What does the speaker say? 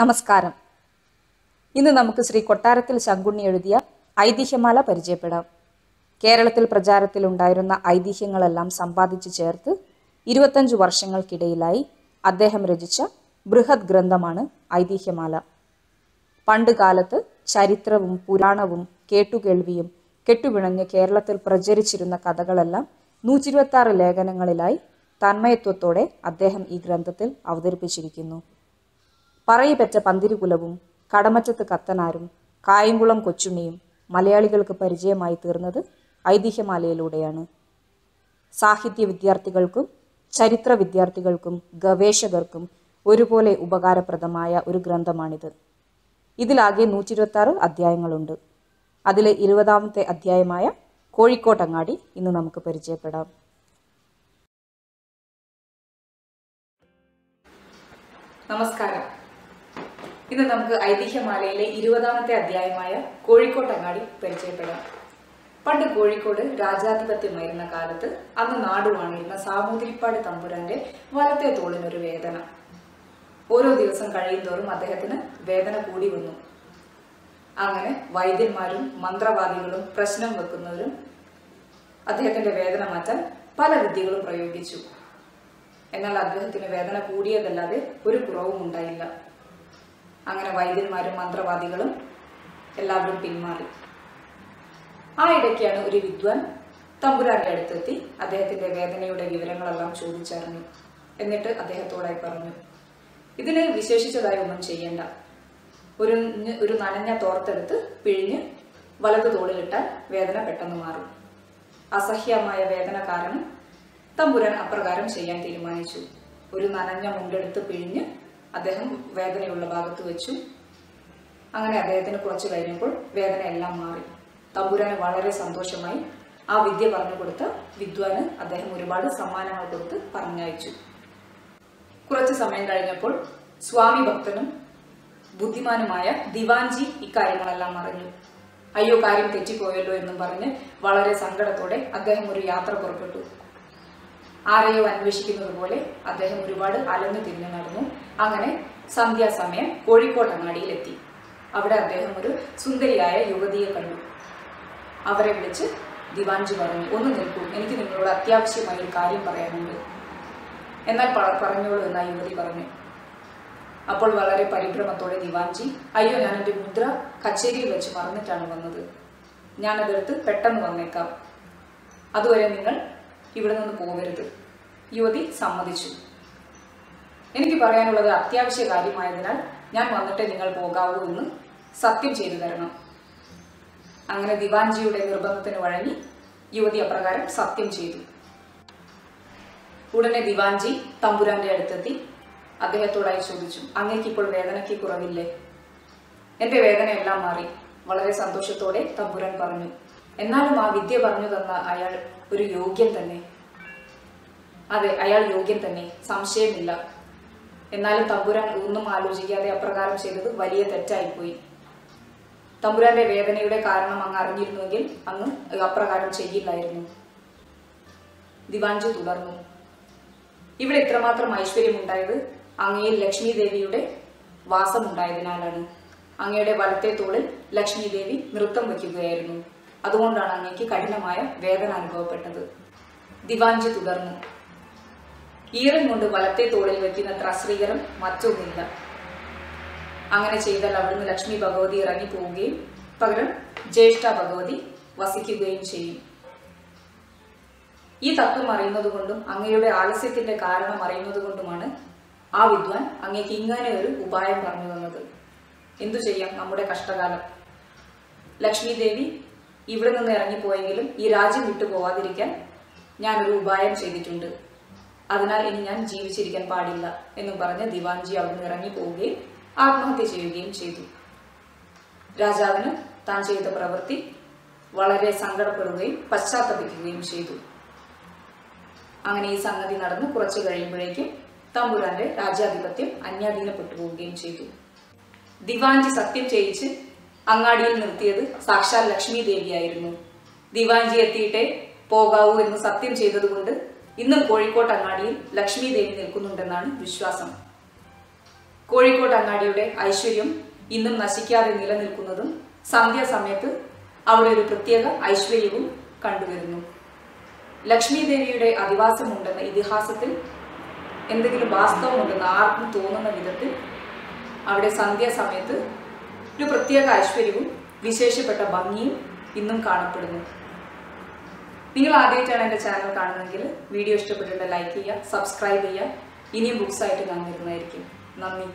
നമസ്കാരം. ഇന്ന് നമുക്ക് ശ്രീ കൊട്ടാരത്തിൽ ശങ്കുണ്ണി എഴുതിയ ഐതിഹ്യമാല പരിചയപ്പെടാം. കേരളത്തിൽ പ്രചാരത്തിലുണ്ടായിരുന്ന ഐതിഹ്യങ്ങളെല്ലാം സമ്പാദിച്ചു ചേർത്ത് ഇരുപത്തഞ്ച് വർഷങ്ങൾക്കിടയിലായി അദ്ദേഹം രചിച്ച ബൃഹത് ഗ്രന്ഥമാണ് ഐതിഹ്യമാല. പണ്ട് കാലത്ത് ചരിത്രവും പുരാണവും കേട്ടുകേൾവിയും കെട്ടുപിണഞ്ഞ് കേരളത്തിൽ പ്രചരിച്ചിരുന്ന കഥകളെല്ലാം നൂറ്റിരുപത്തി ലേഖനങ്ങളിലായി തന്മയത്വത്തോടെ അദ്ദേഹം ഈ ഗ്രന്ഥത്തിൽ അവതരിപ്പിച്ചിരിക്കുന്നു. പറയിപ്പറ്റ പന്തിരുകുലവും കടമറ്റത്ത് കത്തനാരും കായംകുളം കൊച്ചുണ്ണിയും മലയാളികൾക്ക് പരിചയമായി തീർന്നത് ഐതിഹ്യമാലയിലൂടെയാണ്. സാഹിത്യ വിദ്യാർത്ഥികൾക്കും ചരിത്ര വിദ്യാർത്ഥികൾക്കും ഗവേഷകർക്കും ഒരുപോലെ ഉപകാരപ്രദമായ ഒരു ഗ്രന്ഥമാണിത്. ഇതിലാകെ നൂറ്റി ഇരുപത്താറ് അധ്യായങ്ങളുണ്ട്. അതിലെ ഇരുപതാമത്തെ അധ്യായമായ കോഴിക്കോട്ടങ്ങാടി ഇന്ന് നമുക്ക് പരിചയപ്പെടാം. നമസ്കാരം. ഇന്ന് നമുക്ക് ഐതിഹ്യമാലയിലെ ഇരുപതാമത്തെ അധ്യായമായ കോഴിക്കോട്ടങ്ങാടി പരിചയപ്പെടാം. പണ്ട് കോഴിക്കോട് രാജാധിപത്യമായിരുന്ന കാലത്ത് അന്ന് നാടുവാണിരുന്ന സാമൂതിരിപ്പാട് തമ്പുരാന്റെ വലത്തെ തോളിനൊരു വേദന. ഓരോ ദിവസം കഴിയുന്തോറും അദ്ദേഹത്തിന് വേദന കൂടി വന്നു. അങ്ങനെ വൈദ്യന്മാരും മന്ത്രവാദികളും പ്രശ്നം വെക്കുന്നവരും അദ്ദേഹത്തിന്റെ വേദന മാറ്റാൻ പല വിദ്യകളും പ്രയോഗിച്ചു. എന്നാൽ അദ്ദേഹത്തിന് വേദന കൂടിയതല്ലാതെ ഒരു കുറവും ഉണ്ടായില്ല അങ്ങനെ വൈദ്യന്മാരും മന്ത്രവാദികളും എല്ലാവരും പിന്മാറി. ആ ഇടയ്ക്കാണ് ഒരു വിദ്വാൻ തമ്പുരാന്റെ അടുത്തെത്തി അദ്ദേഹത്തിന്റെ വേദനയുടെ വിവരങ്ങളെല്ലാം ചോദിച്ചറിഞ്ഞു. എന്നിട്ട് അദ്ദേഹത്തോടായി പറഞ്ഞു ഇതിന് വിശേഷിച്ചതായി ഒന്നും ചെയ്യണ്ട. ഒരു ഒരു നനഞ്ഞ തോർത്തെടുത്ത് പിഴിഞ്ഞ് വലതു തോളിലിട്ടാൽ വേദന പെട്ടെന്ന് മാറും. അസഹ്യമായ വേദന കാരണം തമ്പുരാൻ അപ്രകാരം ചെയ്യാൻ തീരുമാനിച്ചു. ഒരു നനഞ്ഞ മുണ്ടെടുത്ത് പിഴിഞ്ഞ് അദ്ദേഹം വേദനയുള്ള ഭാഗത്ത് വെച്ചു. അങ്ങനെ അദ്ദേഹത്തിന് കുറച്ച് കഴിഞ്ഞപ്പോൾ വേദന എല്ലാം മാറി. തമ്പുരാന് വളരെ സന്തോഷമായി. ആ വിദ്യ പറഞ്ഞു കൊടുത്ത വിദ്വാന് അദ്ദേഹം ഒരുപാട് സമ്മാനങ്ങൾ കൊടുത്ത് പറഞ്ഞയച്ചു. കുറച്ച് സമയം കഴിഞ്ഞപ്പോൾ സ്വാമി ഭക്തനും ബുദ്ധിമാനുമായ ദിവാൻജി ഇക്കാര്യങ്ങളെല്ലാം അറിഞ്ഞു. അയ്യോ കാര്യം തെറ്റിപ്പോയല്ലോ എന്നും പറഞ്ഞ് വളരെ സങ്കടത്തോടെ അദ്ദേഹം ഒരു യാത്ര പുറപ്പെട്ടു. ആരെയോ അന്വേഷിക്കുന്നത് പോലെ അദ്ദേഹം ഒരുപാട് അലഞ്ഞു തിരിഞ്ഞു നടന്നു. അങ്ങനെ സന്ധ്യാസമയം കോഴിക്കോട് അങ്ങാടിയിലെത്തി. അവിടെ അദ്ദേഹം ഒരു സുന്ദരിയായ യുവതിയെ കണ്ടു. അവരെ വിളിച്ച് ദിവാൻജി പറഞ്ഞു ഒന്ന് നിൽക്കൂ എനിക്ക് നിങ്ങളോട് അത്യാവശ്യമായ ഒരു കാര്യം പറയാനുണ്ട്. എന്നാൽ പറഞ്ഞോളൂ എന്ന് ആ യുവതി പറഞ്ഞു. അപ്പോൾ വളരെ പരിഭ്രമത്തോടെ ദിവാൻജി അയ്യോ ഞാൻ എന്റെ മുദ്ര കച്ചേരിയിൽ വെച്ച് മറന്നിട്ടാണ് വന്നത്. ഞാനതെടുത്ത് പെട്ടെന്ന് വന്നേക്കാം. അതുവരെ നിങ്ങൾ ഇവിടെ നിന്ന് പോകരുത്. യുവതി സമ്മതിച്ചു. എനിക്ക് പറയാനുള്ളത് അത്യാവശ്യ കാര്യമായതിനാൽ ഞാൻ വന്നിട്ട് നിങ്ങൾ പോകാവൂ എന്ന് സത്യം ചെയ്തു തരണം. അങ്ങനെ ദിവാൻജിയുടെ നിർബന്ധത്തിന് വഴങ്ങി യുവതി അപ്രകാരം സത്യം ചെയ്തു. ഉടനെ ദിവാൻജി തമ്പുരാന്റെ അടുത്തെത്തി അദ്ദേഹത്തോടായി ചോദിച്ചു അങ്ങേക്ക് ഇപ്പോൾ വേദനയ്ക്ക് കുറവില്ലേ? എന്റെ വേദനയെല്ലാം മാറി. വളരെ സന്തോഷത്തോടെ തമ്പുരാൻ പറഞ്ഞു എന്നാലും ആ വിദ്യ പറഞ്ഞു തന്ന അയാൾ ഒരു യോഗ്യൻ തന്നെ. അതെ അയാൾ യോഗ്യൻ തന്നെ. സംശയമില്ല. എന്നാലും തമ്പുരാൻ ഒന്നും ആലോചിക്കാതെ അപ്രകാരം ചെയ്തത് വലിയ തെറ്റായിപ്പോയി. തമ്പുരാന്റെ വേദനയുടെ കാരണം അങ്ങ് അറിഞ്ഞിരുന്നുവെങ്കിൽ അങ്ങ് അപ്രകാരം ചെയ്യില്ലായിരുന്നു. ദിവാഞ്ചു തുടർന്നു. ഇവിടെ ഇത്രമാത്രം ഐശ്വര്യമുണ്ടായത് അങ്ങയിൽ ലക്ഷ്മി ദേവിയുടെ വാസമുണ്ടായതിനാലാണ്. അങ്ങയുടെ വലത്തെ തോളിൽ ലക്ഷ്മി ദേവി നൃത്തം വയ്ക്കുകയായിരുന്നു. അതുകൊണ്ടാണ് അങ്ങേക്ക് കഠിനമായ വേദന അനുഭവപ്പെട്ടത്. ദിവാഞ്ചി തുടർന്നു. ഈറൻ കൊണ്ട് വലത്തെ തോളിൽ വയ്ക്കുന്നത്ര അശ്രീകരം മറ്റൊന്നില്ല അങ്ങനെ ചെയ്താൽ അവിടുന്ന് ലക്ഷ്മി ഭഗവതി ഇറങ്ങി പോവുകയും പകരം ജ്യേഷ്ഠ ഭഗവതി വസിക്കുകയും ചെയ്യും. ഈ തത്വം അറിയുന്നതുകൊണ്ടും അങ്ങയുടെ ആലസ്യത്തിന്റെ കാരണം അറിയുന്നതുകൊണ്ടുമാണ് ആ വിദ്വാൻ അങ്ങേക്ക് ഇങ്ങനെ ഒരു ഉപായം പറഞ്ഞു തന്നത്. എന്തു ചെയ്യാം നമ്മുടെ കഷ്ടകാലം? ലക്ഷ്മി ദേവി ഇവിടെ നിന്ന് ഇറങ്ങിപ്പോയെങ്കിലും ഈ രാജ്യം വിട്ടു പോവാതിരിക്കാൻ ഞാനൊരു ഉപായം ചെയ്തിട്ടുണ്ട്. അതിനാൽ ഇനി ഞാൻ ജീവിച്ചിരിക്കാൻ പാടില്ല എന്നും പറഞ്ഞ് ദിവാൻജി അവിടുന്ന് ഇറങ്ങി പോവുകയും ആത്മഹത്യ ചെയ്യുകയും ചെയ്തു. രാജാവിന് താൻ ചെയ്ത പ്രവൃത്തി വളരെ സങ്കടപ്പെടുകയും പശ്ചാത്തപിക്കുകയും ചെയ്തു. അങ്ങനെ ഈ സംഗതി നടന്ന്. കുറച്ചു കഴിയുമ്പോഴേക്കും തമ്പുരാന്റെ രാജ്യാധിപത്യം അന്യാധീനപ്പെട്ടു പോവുകയും ചെയ്തു. ദിവാൻജി സത്യം ചെയ്യിച്ച് അങ്ങാടിയിൽ നിർത്തിയത് സാക്ഷാൽ ലക്ഷ്മി ദേവിയായിരുന്നു. ദിവാഞ്ചി എത്തിയിട്ടേ പോകാവൂ എന്ന് സത്യം ചെയ്തതുകൊണ്ട് ഇന്നും കോഴിക്കോട്ട് അങ്ങാടിയിൽ ലക്ഷ്മി ദേവി നിൽക്കുന്നുണ്ടെന്നാണ് വിശ്വാസം. കോഴിക്കോട്ട് അങ്ങാടിയുടെ ഐശ്വര്യം ഇന്നും നശിക്കാതെ നിലനിൽക്കുന്നതും സന്ധ്യാസമയത്ത് അവിടെ ഒരു പ്രത്യേക ഐശ്വര്യവും കണ്ടുവരുന്നു. ലക്ഷ്മി ദേവിയുടെ അധിവാസമുണ്ടെന്ന ഇതിഹാസത്തിൽ എന്തെങ്കിലും വാസ്തവമുണ്ടെന്ന് ആർക്കും തോന്നുന്ന വിധത്തിൽ അവിടെ സന്ധ്യാസമയത്ത് ഒരു പ്രത്യേക ഐശ്വര്യവും വിശേഷപ്പെട്ട ഭംഗിയും ഇന്നും കാണപ്പെടുന്നു. നിങ്ങൾ ആദ്യമായിട്ടാണ് എന്റെ ചാനൽ കാണുന്നതെങ്കിൽ വീഡിയോ ഇഷ്ടപ്പെട്ടിട്ട് ലൈക്ക് ചെയ്യുക സബ്സ്ക്രൈബ് ചെയ്യുക. ഇനിയും ബുക്സായിട്ട് ഞാൻ വരുന്നതായിരിക്കും. നന്ദി.